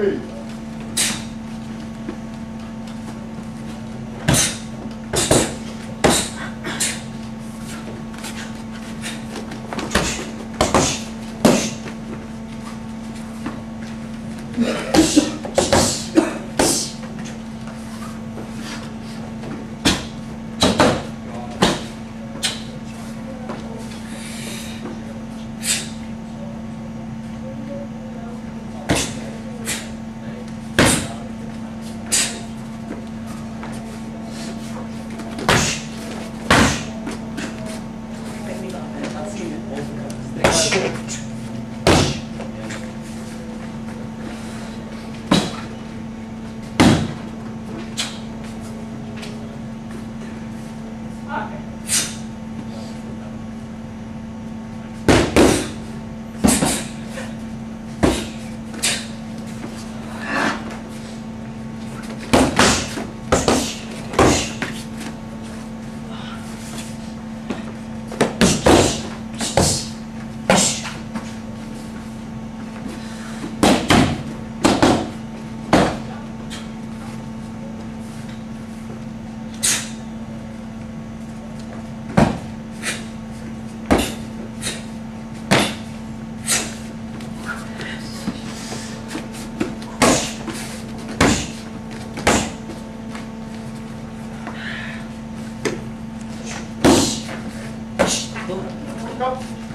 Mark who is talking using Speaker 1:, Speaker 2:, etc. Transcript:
Speaker 1: よ
Speaker 2: し Okay. Então,